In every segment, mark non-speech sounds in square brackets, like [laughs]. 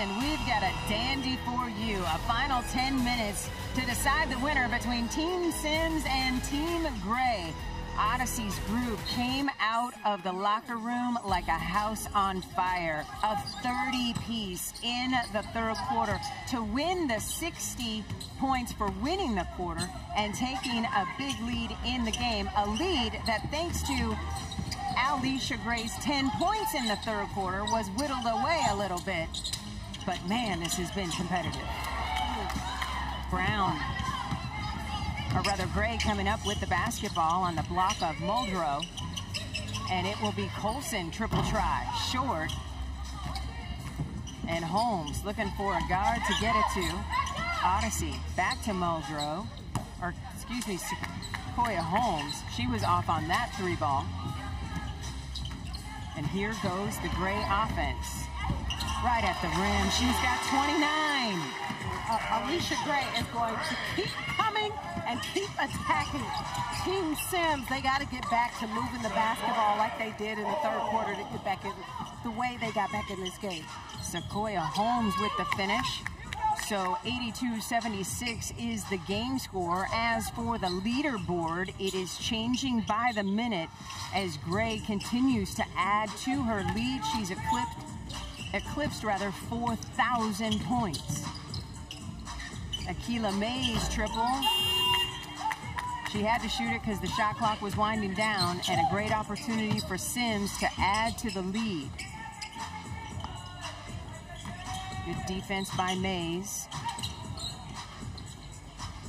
Colson, we've got a dandy for you. A final 10 minutes to decide the winner between Team Sims and Team Gray. Odyssey's group came out of the locker room like a house on fire. A 30 piece in the third quarter to win the 60 points for winning the quarter and taking a big lead in the game. A lead that, thanks to Allisha Gray's 10 points in the third quarter, was whittled away a little bit. But man, this has been competitive. Brown or rather Gray coming up with the basketball on the block of Muldrow. And it will be Colson triple try, short. And Holmes looking for a guard to get it to. Odyssey back to Muldrow, or excuse me, Sequoia Holmes. She was off on that three ball. And here goes the Gray offense. Right at the rim, she's got 29. Uh, Allisha Gray is going to keep coming and keep attacking. Team Sims, they got to get back to moving the basketball like they did in the third quarter to get back in the way they got back in this game. Sequoia Holmes with the finish. So 82-76 is the game score. As for the leaderboard, it is changing by the minute as Gray continues to add to her lead. She's eclipsed, eclipsed rather 4,000 points. Akela Maize triple. She had to shoot it because the shot clock was winding down and a great opportunity for Sims to add to the lead. Good defense by Maize.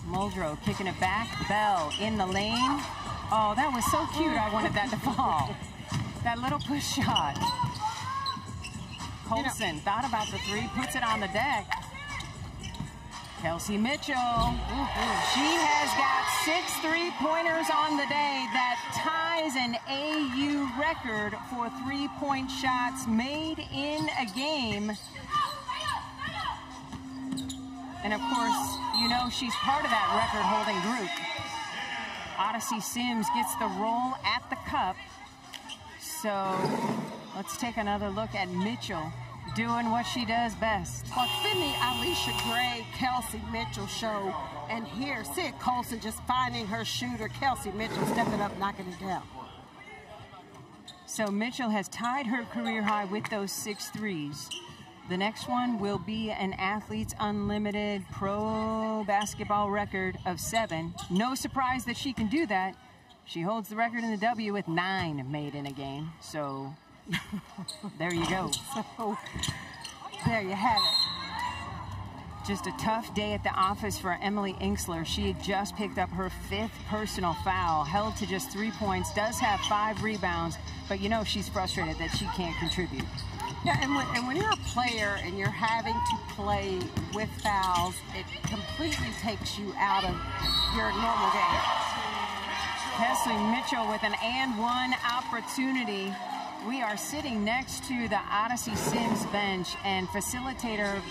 Muldrow kicking it back. Bell in the lane. Oh, that was so cute. I wanted that to fall. That little push shot. Colson thought about the three, puts it on the deck. Kelsey Mitchell. She has got six three-pointers on the day. That ties an AU record for three-point shots made in a game. And of course, you know she's part of that record-holding group. Odyssey Sims gets the roll at the cup. So let's take another look at Mitchell doing what she does best. Well, Finley, Allisha Gray, Kelsey Mitchell show, and here, Syd Colson just finding her shooter, Kelsey Mitchell stepping up, knocking it down. So Mitchell has tied her career high with those six threes. The next one will be an Athletes Unlimited Pro Basketball record of seven. No surprise that she can do that. She holds the record in the W with nine made in a game. So [laughs] there you go. So there you have it. Just a tough day at the office for Emily Engstler. She had just picked up her fifth personal foul, held to just three points, does have five rebounds, but you know she's frustrated that she can't contribute. Yeah, and when, and when you're a player and you're having to play with fouls, it completely takes you out of your normal game. Kelsey Mitchell with an and one opportunity we are sitting next to the Odyssey Sims bench, and facilitator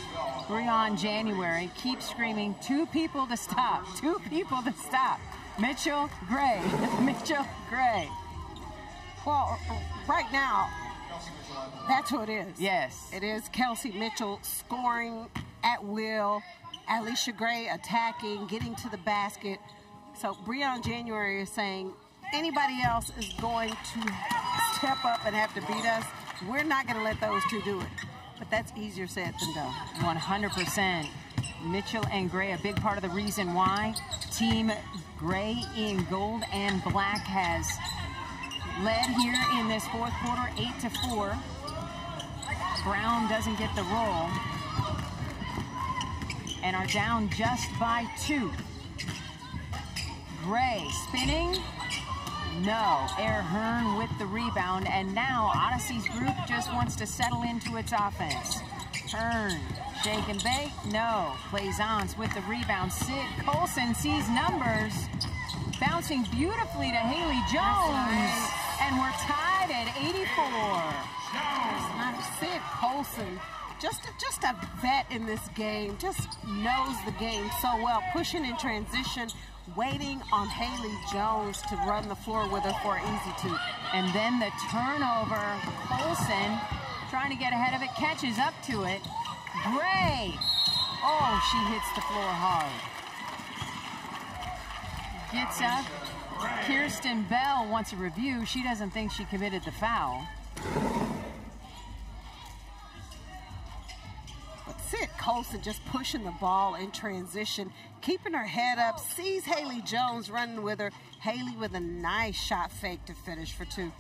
Briann January keeps screaming, two people to stop, two people to stop. Mitchell Gray, [laughs] Mitchell Gray. Well, right now, that's who it is. Yes. It is Kelsey Mitchell scoring at will, Allisha Gray attacking, getting to the basket. So Briann January is saying, anybody else is going to step up and have to beat us, we're not going to let those two do it. But that's easier said than done. 100%. Mitchell and Gray, a big part of the reason why Team Gray in gold and black has led here in this fourth quarter, 8 to 4. Brown doesn't get the roll and are down just by two. Gray spinning, no. Air Hearn with the rebound, and now Odyssey's group just wants to settle into its offense. Hearn, shake and bake, no. Plaisance with the rebound. Syd Colson sees numbers, bouncing beautifully to Haley Jones, and we're tied at 84. Syd Colson just a, just a vet in this game, just knows the game so well, pushing in transition, waiting on Haley Jones to run the floor with her for easy two. And then the turnover, Colson trying to get ahead of it, catches up to it. Gray. Oh, she hits the floor hard. Gets up. Kierstan Bell wants a review. She doesn't think she committed the foul. Syd Colson just pushing the ball in transition, keeping her head up, sees Haley Jones running with her. Haley with a nice shot fake to finish for two.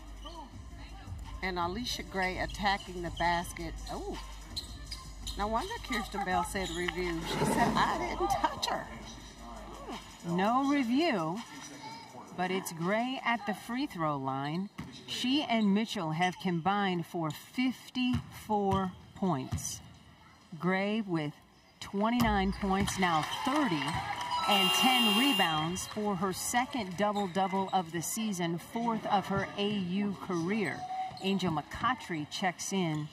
And Allisha Gray attacking the basket. Oh, no wonder Kierstan Bell said review. She said, I didn't touch her. No review, but it's Gray at the free throw line. She and Mitchell have combined for 54 points. Gray with 29 points, now 30, and 10 rebounds for her second double double of the season, fourth of her AU career. Angel McCoughtry checks in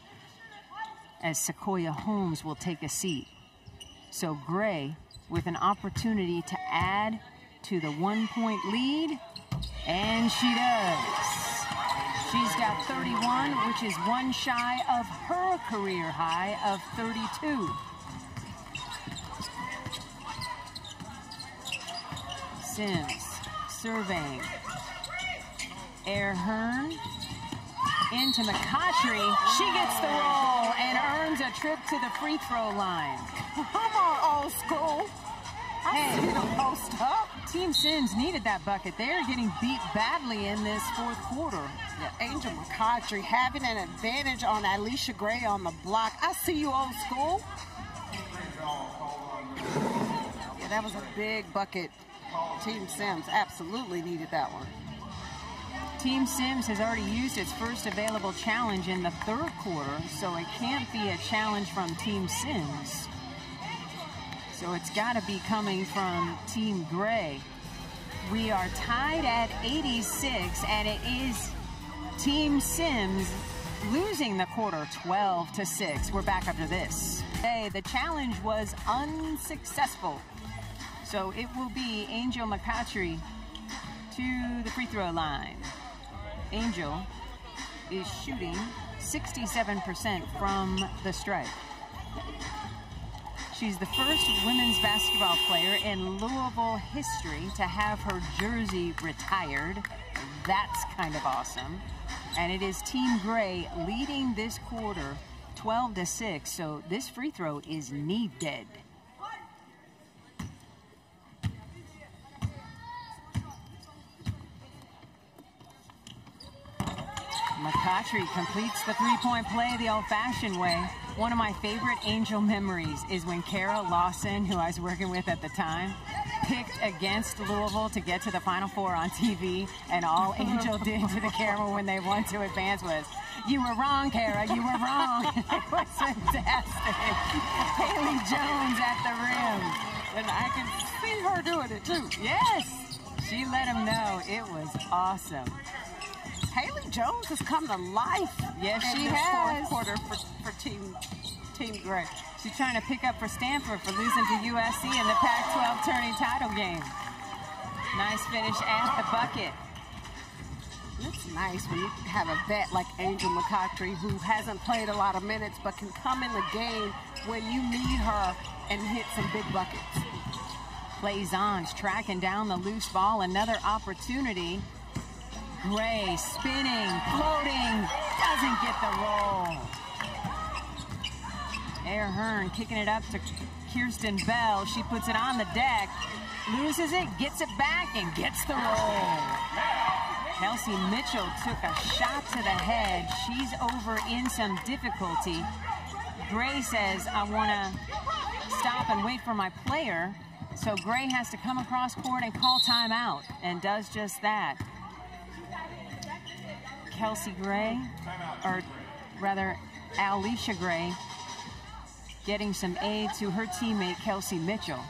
as Sequoia Holmes will take a seat. So Gray with an opportunity to add to the one point lead, and she does. She's got 31, which is one shy of her career high of 32. Sims surveying. Airhearn into McCoughtry. She gets the roll and earns a trip to the free throw line. Come on, old school. I Hey. see the post up. Team Sims needed that bucket. They're getting beat badly in this fourth quarter. Yeah, Angel McCoughtry having an advantage on Allisha Gray on the block. I see you, old school. Yeah, that was a big bucket. Team Sims absolutely needed that one. Team Sims has already used its first available challenge in the third quarter, so it can't be a challenge from Team Sims. So it's got to be coming from Team Gray. We are tied at 86, and it is Team Sims losing the quarter 12 to 6. We're back after this. Hey, the challenge was unsuccessful. So it will be Angel McCoughtry to the free throw line. Angel is shooting 67% from the stripe. She's the first women's basketball player in Louisville history to have her jersey retired. That's kind of awesome. And it is Team Gray leading this quarter 12 to 6, so this free throw is needed. McCoughtry completes the three-point play the old-fashioned way. One of my favorite Angel memories is when Kara Lawson, who I was working with at the time, picked against Louisville to get to the Final Four on TV, and all [laughs] Angel did to the camera when they won to advance was, "You were wrong, Kara. You were wrong." [laughs] it was fantastic. Haley Jones at the rim, And I can see her doing it too. yes, she let him know it was awesome. Haley Jones has come to life. Yes, she has. Fourth quarter for, for Team Team Gray. She's trying to pick up for Stanford for losing to USC in the Pac-12 tourney title game. Nice finish at the bucket. It's nice when you have a vet like Angel McCoughtry who hasn't played a lot of minutes but can come in the game when you need her and hit some big buckets. Plaisance tracking down the loose ball. Another opportunity. Gray spinning, floating, doesn't get the roll. Air Hearn kicking it up to Kierstan Bell. She puts it on the deck, loses it, gets it back, and gets the roll. Kelsey Mitchell took a shot to the head. She's over in some difficulty. Gray says, I want to stop and wait for my player. So Gray has to come across court and call timeout, and does just that. Kelsey Gray, or rather Allisha Gray, getting some aid to her teammate Kelsey Mitchell.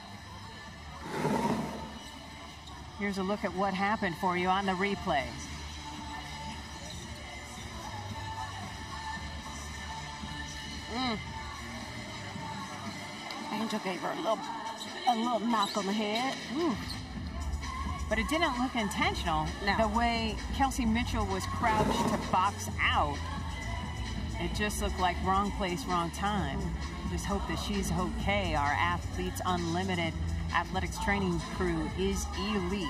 Here's a look at what happened for you on the replays. Mm. Angel gave her a little a little knock on the head. Ooh. But it didn't look intentional. No. The way Kelsey Mitchell was crouched to box out. It just looked like wrong place, wrong time. Just hope that she's okay. Our Athletes Unlimited athletics training crew is elite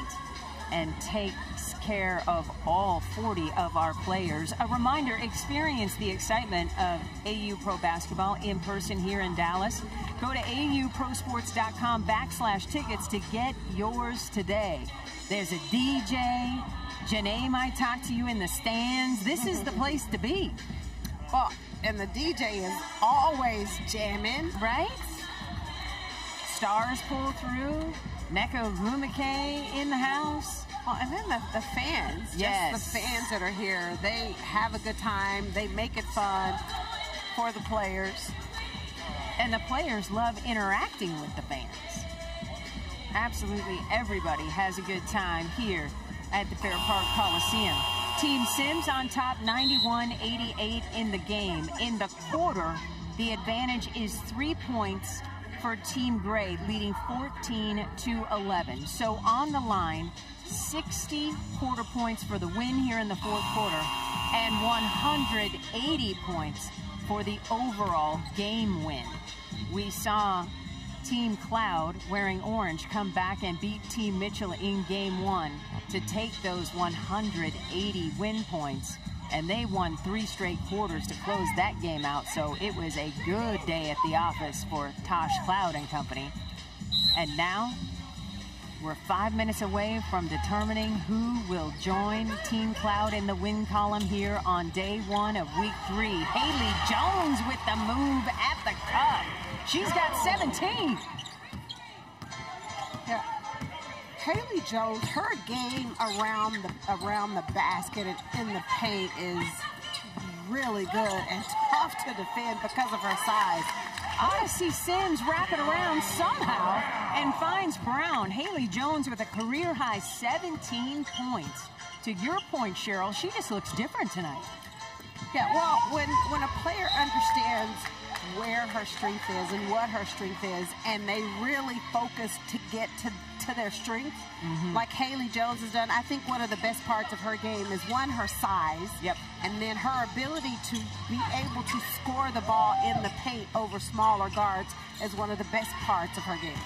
and takes care of all 40 of our players. A reminder, experience the excitement of AU Pro Basketball in person here in Dallas. Go to auprosports.com backslash tickets to get yours today. There's a DJ. Janae might talk to you in the stands. This is the place to be. Well, and the DJ is always jamming. Right? Stars pull through. Neko Rumike in the house. Well, and then the, the fans, yes. just the fans that are here, they have a good time. They make it fun for the players. And the players love interacting with the fans. Absolutely everybody has a good time here at the Fair Park Coliseum. Team Sims on top 91-88 in the game. In the quarter, the advantage is three points for Team Gray, leading 14 to 11. So on the line, 60 quarter points for the win here in the fourth quarter, and 180 points for the overall game win. We saw Team Cloud, wearing orange, come back and beat Team Mitchell in game one to take those 180 win points. And they won three straight quarters to close that game out. So it was a good day at the office for Tash Cloud and company. And now we're five minutes away from determining who will join Team Cloud in the win column here on day one of week three. Haley Jones with the move at the cup. She's got 17. Haley Jones, her game around the around the basket and in the paint is really good and tough to defend because of her size. Odyssey Sims wrapping around somehow and finds Brown. Haley Jones with a career high 17 points. To your point, Sheryl, she just looks different tonight. Yeah, well, when when a player understands where her strength is and what her strength is, and they really focus to get to, to their strength, mm-hmm. like Haley Jones has done. I think one of the best parts of her game is one, her size, yep. and then her ability to be able to score the ball in the paint over smaller guards is one of the best parts of her game.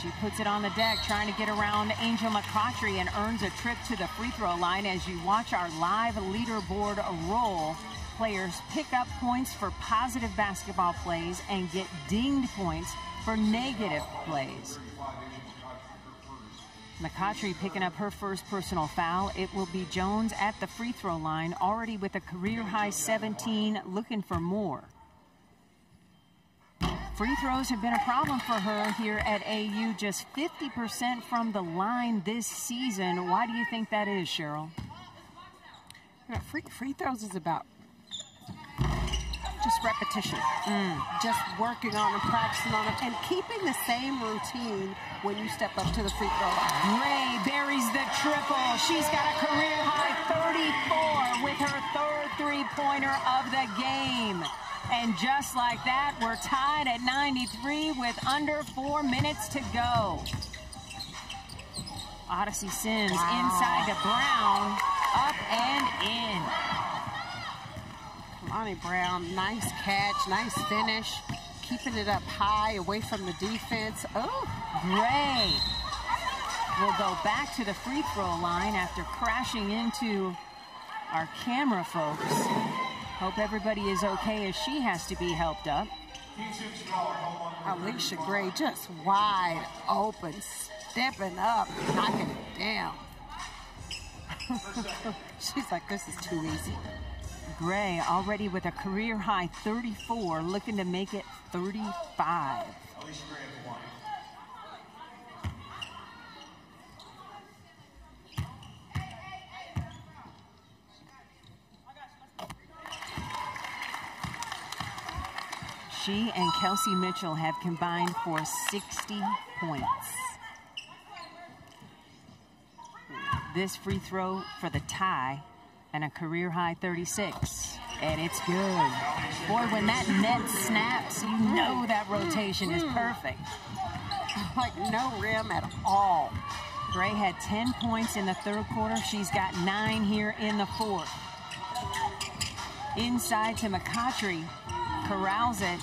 She puts it on the deck, trying to get around Angel McCoughtry and earns a trip to the free throw line as you watch our live leaderboard roll players pick up points for positive basketball plays and get dinged points for negative plays. McCoughtry picking up her first personal foul. It will be Jones at the free throw line, already with a career high 17, looking for more. Free throws have been a problem for her here at AU, just 50% from the line this season. Why do you think that is, Sheryl? free, free throws is about just repetition. Mm. Just working on them, practicing on it, and keeping the same routine when you step up to the free throw line. Ray buries the triple. She's got a career high 34 with her third three-pointer of the game. And just like that, we're tied at 93 with under four minutes to go. Odyssey Sims wow. inside to Brown, up and in. Lonnie Brown, nice catch, nice finish. Keeping it up high, away from the defense. Oh, Gray will go back to the free throw line after crashing into our camera folks. Hope everybody is okay as she has to be helped up. Allisha Gray just wide open, stepping up, knocking it down. [laughs] She's like, this is too easy. Gray already with a career high 34, looking to make it 35. She and Kelsey Mitchell have combined for 60 points. This free throw for the tie and a career high 36. And it's good. Boy, when that net snaps, you know that rotation is perfect. Like no rim at all. Gray had 10 points in the third quarter. She's got nine here in the fourth. Inside to McCoughtry. Corrals it.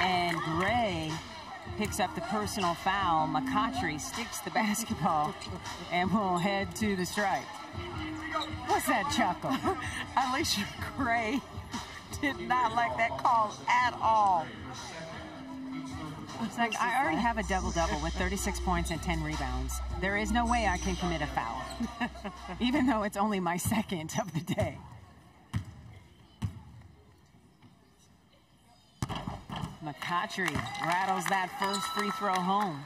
And Gray picks up the personal foul. McCoughtry sticks the basketball and will head to the stripe. What's that chuckle? [laughs] Allisha Gray did not like that call at all. It's like I already have a double double with 36 points and 10 rebounds. There is no way I can commit a foul, [laughs] even though it's only my second of the day. McCoughtry rattles that first free throw home.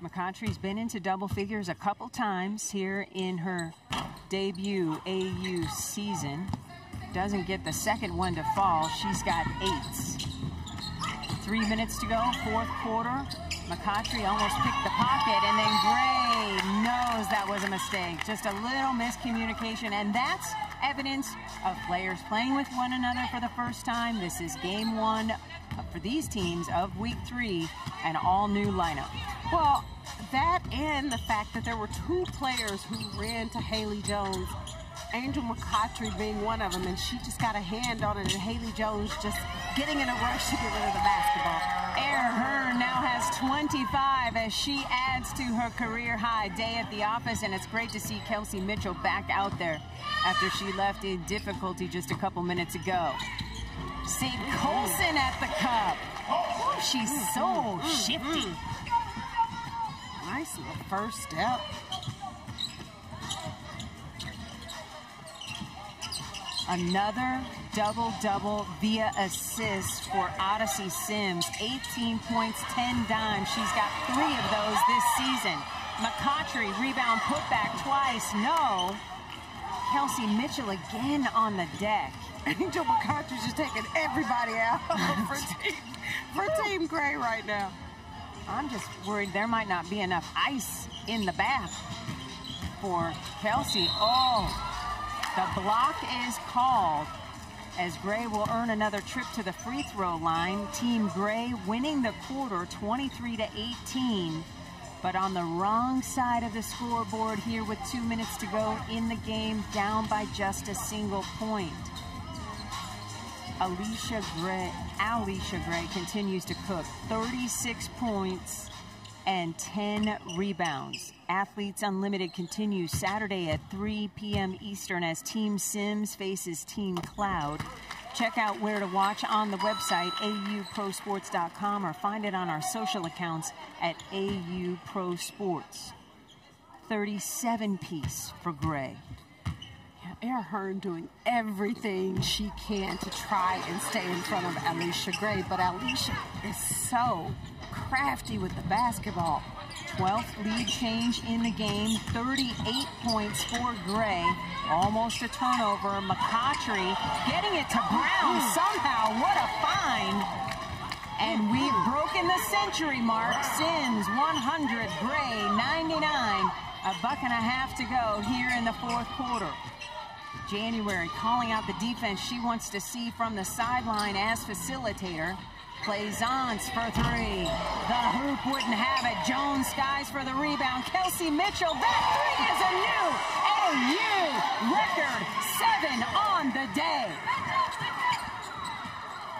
McCoughtry's been into double figures a couple times here in her debut AU season. Doesn't get the second one to fall. She's got eight. Three minutes to go, fourth quarter. McCoughtry almost picked the pocket, and then Gray knows that was a mistake. Just a little miscommunication, and that's evidence of players playing with one another for the first time. This is game one for these teams of week three, an all new lineup. Well, that and the fact that there were two players who ran to Haley Jones, Angel McCoughtry being one of them, and she just got a hand on it, and Haley Jones just getting in a rush to get rid of the basketball. Air Hearn now has 25 as she adds to her career high day at the office, and it's great to see Kelsey Mitchell back out there after she left in difficulty just a couple minutes ago. Syd Colson at the cup. Oh, She's so mm-hmm. shifty. Nice little first step. Another double-double via assist for Odyssey Sims. 18 points, 10 dimes. She's got three of those this season. McCoughtry, rebound putback twice. No. Kelsey Mitchell again on the deck. [laughs] Angel McCoughtry's just taking everybody out [laughs] for team, for team Gray right now. I'm just worried there might not be enough ice in the bath for Kelsey. Oh, the block is called as Gray will earn another trip to the free throw line. Team Gray winning the quarter 23 to 18, but on the wrong side of the scoreboard here with two minutes to go in the game, down by just a single point. Allisha Gray, Allisha Gray continues to cook. 36 points and 10 rebounds. Athletes Unlimited continues Saturday at 3 p.m. Eastern as Team Sims faces Team Cloud. Check out where to watch on the website auprosports.com or find it on our social accounts at auprosports. 37 piece for Gray. Air Hearn doing everything she can to try and stay in front of Allisha Gray, but Allisha is so crafty with the basketball. 12th lead change in the game, 38 points for Gray. Almost a turnover. McCoughtry getting it to Brown somehow. What a find. And we've broken the century mark. Sims 100, Gray 99. A buck and a half to go here in the fourth quarter. January calling out the defense she wants to see from the sideline as facilitator. Plays for three. The hoop wouldn't have it. Jones skies for the rebound. Kelsey Mitchell, that three is a new AU record. Seven on the day.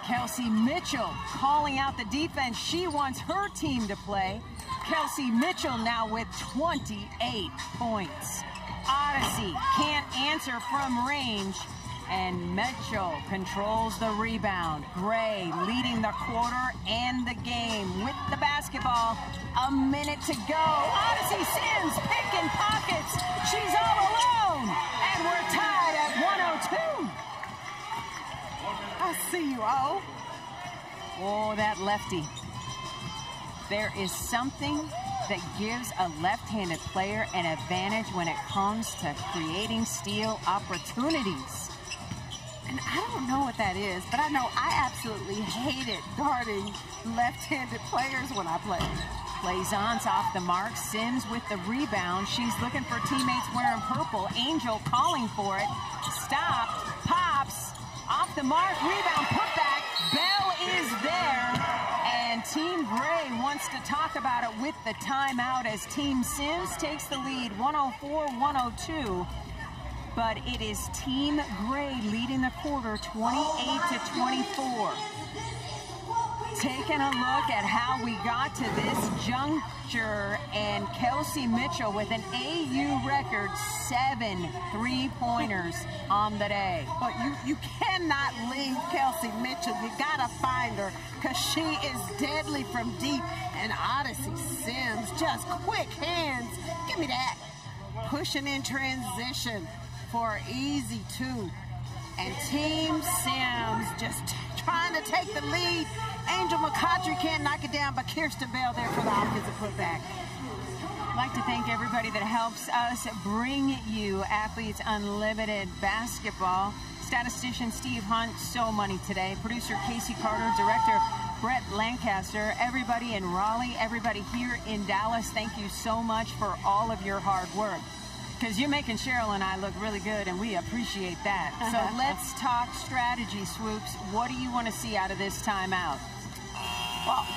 Kelsey Mitchell calling out the defense she wants her team to play. Kelsey Mitchell now with 28 points. Odyssey can't answer from range. And Mitchell controls the rebound. Gray leading the quarter and the game with the basketball. A minute to go. Odyssey Sims picking pockets. She's all alone. And we're tied at 102. I see you, oh. Oh, that lefty. There is something that gives a left-handed player an advantage when it comes to creating steal opportunities. And I don't know what that is, but I know I absolutely hated guarding left-handed players when I played. Plaisance off the mark. Sims with the rebound. She's looking for teammates wearing purple. Angel calling for it. Stop, Pops. Off the mark. Rebound. Put back. Bell is there. And Team Gray wants to talk about it with the timeout as Team Sims takes the lead 104-102. But it is Team Gray leading the quarter 28 to 24 taking a look at how we got to this juncture and Kelsey Mitchell with an AU record seven three-pointers on the day. But you, you cannot leave Kelsey Mitchell. You got to find her because she is deadly from deep. And Odyssey Sims, just quick hands. Give me that. Pushing in transition for easy two. And Team Sims just trying to take the lead Angel McCoughtry can't knock it down, but Kierstan Bell there for the offensive putback. I'd like to thank everybody that helps us bring you Athletes Unlimited basketball. Statistician Steve Hunt, so money today. Producer Casey Carter, director Brett Lancaster, everybody in Raleigh, everybody here in Dallas, thank you so much for all of your hard work. Because you're making Sheryl and I look really good, and we appreciate that. So [laughs] let's talk strategy, Swoopes. What do you want to see out of this timeout? Well,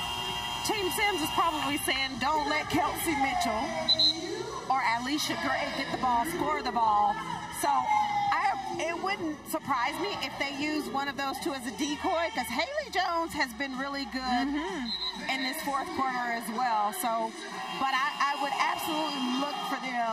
Team Sims is probably saying, don't let Kelsey Mitchell or Allisha Gray get the ball, score the ball. So I, it wouldn't surprise me if they use one of those two as a decoy because Haley Jones has been really good mm -hmm. in this fourth quarter as well. So, but I, I, would absolutely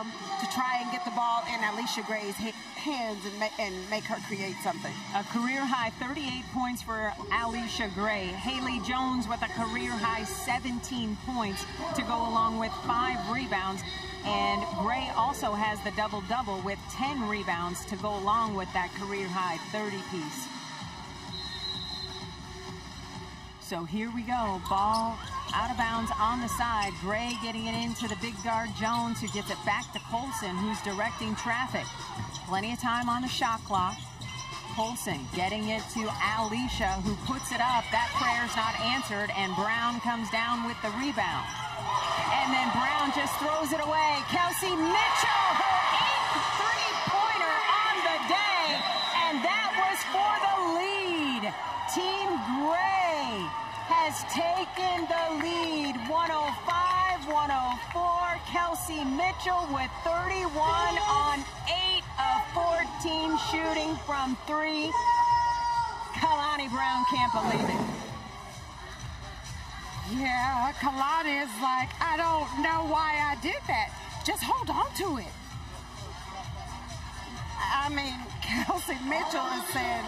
them to try and get the ball in Allisha Gray's hands and, ma and make her create something. A career high 38 points for Allisha Gray. Haley Jones with a career high 17 points to go along with five rebounds. And Gray also has the double-double with 10 rebounds to go along with that career-high 30-piece. So here we go. Ball out of bounds on the side. Gray getting it into the big guard Jones, who gets it back to Colson, who's directing traffic. Plenty of time on the shot clock. Colson getting it to Allisha, who puts it up. That prayer's not answered, and Brown comes down with the rebound. And then Brown just throws it away. Kelsey Mitchell, her eighth three-pointer on the day. And that was for the lead. Team Gray has taken the lead. 105-104. Kelsey Mitchell with 31 on 8 of 14 shooting from three. Kalani Brown can't believe it. Yeah, Kalani is like, I don't know why I did that. Just hold on to it. I mean, [laughs] Kelsey Mitchell is saying,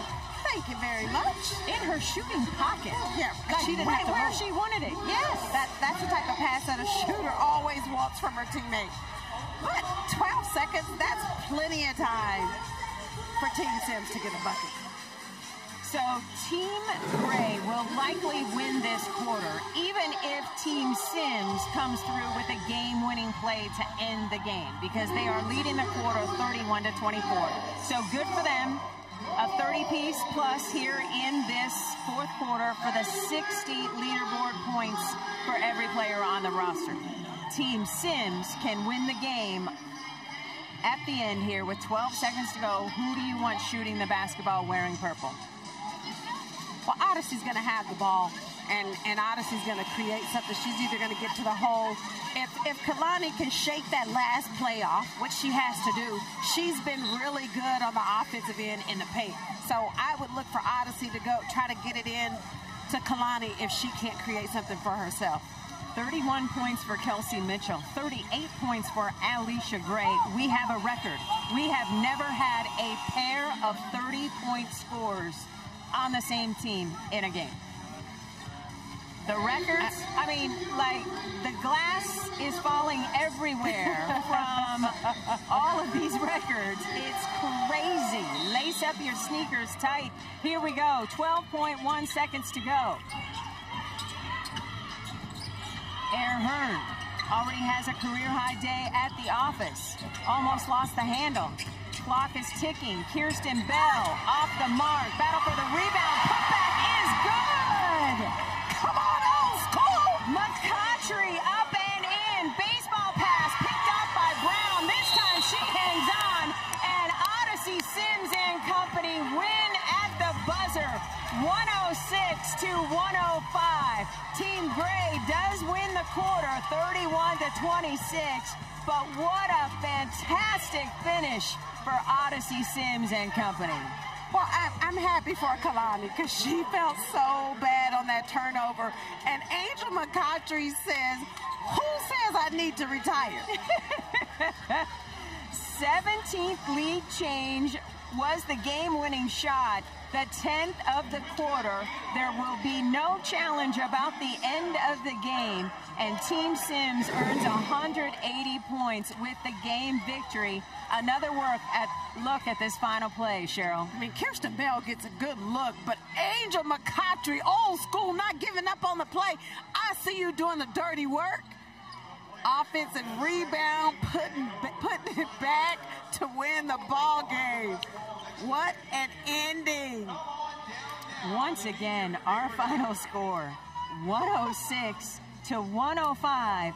thank you very much. In her shooting pocket. Oh, yeah, like she didn't have to where she wanted it. Yes, that, that's the type of pass that a shooter always wants from her teammate. But 12 seconds, that's plenty of time for Team Sims to get a bucket. So Team Gray will likely win this quarter, even if Team Sims comes through with a game-winning play to end the game, because they are leading the quarter 31 to 24. So good for them. A 30-piece plus here in this fourth quarter for the 60 leaderboard points for every player on the roster. Team Sims can win the game at the end here with 12 seconds to go. Who do you want shooting the basketball wearing purple? Well, Odyssey's going to have the ball, and, and Odyssey's going to create something. She's either going to get to the hole. If, if Kalani can shake that last play off, which she has to do, she's been really good on the offensive end in the paint. So I would look for Odyssey to go try to get it in to Kalani if she can't create something for herself. 31 points for Kelsey Mitchell, 38 points for Allisha Gray. We have a record. We have never had a pair of 30-point scores on the same team in a game. The records, I mean, like, the glass is falling everywhere from all of these records. It's crazy. Lace up your sneakers tight. Here we go. 12.1 seconds to go. Air Hearn already has a career high day at the office. Almost lost the handle. Clock is ticking. Kierstan Bell off the mark. Battle for the rebound. Putback is good. Quarter 31 to 26, but what a fantastic finish for Odyssey Sims and company. Well, I'm, happy for Kalani because she [laughs] felt so bad on that turnover. And Angel McCoughtry says, who says I need to retire? [laughs] 17th lead change was the game-winning shot the 10th of the quarter. There will be no challenge about the end of the game, and Team Sims earns 180 points with the game victory. Another work at look at this final play, Sheryl. I mean, Kierstan Bell gets a good look, but Angel McCoughtry, old school, not giving up on the play. I see you doing the dirty work offensive rebound, putting putting it back to win the ball game. What an ending. Once again, our final score, 106 to 105.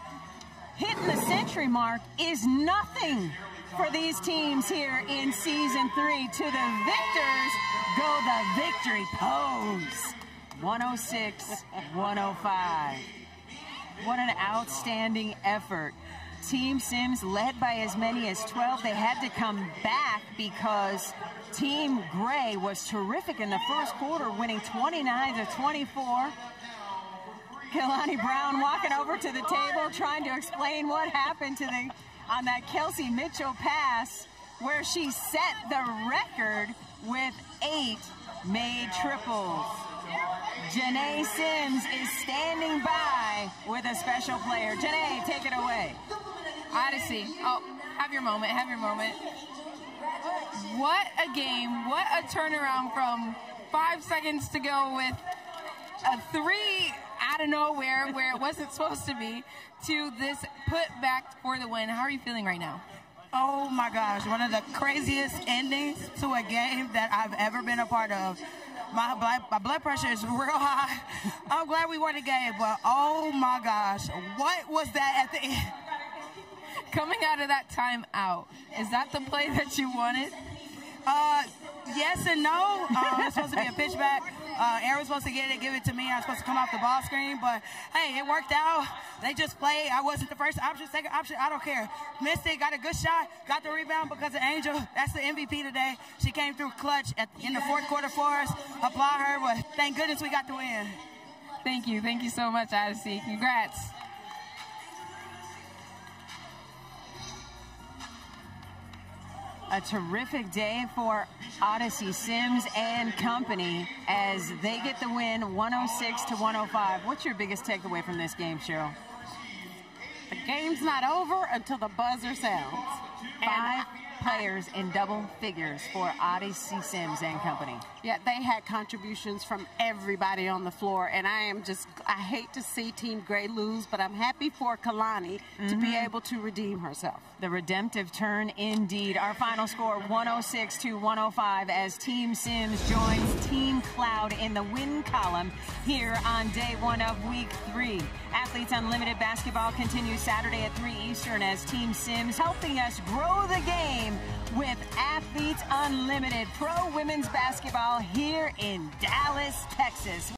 Hitting the century mark is nothing for these teams here in season three. To the victors go the victory pose. 106, 105. What an outstanding effort. Team Sims led by as many as 12. They had to come back because Team Gray was terrific in the first quarter, winning 29 to 24. Kalani Brown walking over to the table, trying to explain what happened to the on that Kelsey Mitchell pass, where she set the record with eight made triples. Janae Sims is standing by with a special player. Janae, take it away. Odyssey. Oh, have your moment. Have your moment. What a game. What a turnaround from five seconds to go with a three out of nowhere where it wasn't [laughs] supposed to be to this put back for the win. How are you feeling right now? Oh my gosh, one of the craziest endings to a game that I've ever been a part of. My blood, my blood pressure is [laughs] real high. I'm glad we won the game, but oh my gosh, what was that at the end? Coming out of that timeout, is that the play that you wanted? Uh, yes and no. Um, it's supposed to be a pitch back. Uh, Aaron was supposed to get it, give it to me. I was supposed to come off the ball screen, but hey, it worked out. They just played. I wasn't the first option, second option. I don't care. Missed it, got a good shot, got the rebound because of Angel. That's the MVP today. She came through clutch at, in the fourth quarter for us. Applaud her, but thank goodness we got the win. Thank you. Thank you so much, Odyssey. Congrats. A terrific day for Odyssey Sims and company as they get the win 106 to 105. What's your biggest takeaway from this game, Sheryl? The game's not over until the buzzer sounds. Five players in double figures for Odyssey C. Sims and company. Yeah, they had contributions from everybody on the floor, and I am just, I hate to see Team Gray lose, but I'm happy for Kalani mm-hmm. to be mm-hmm. able to redeem herself. The redemptive turn indeed. Our final score 106 to 105 as Team Sims joins Team Cloud in the win column here on day one of week three. Athletes Unlimited basketball continues Saturday at 3 Eastern as Team Sims helping us grow the game with Athletes Unlimited Pro Women's Basketball here in Dallas, Texas.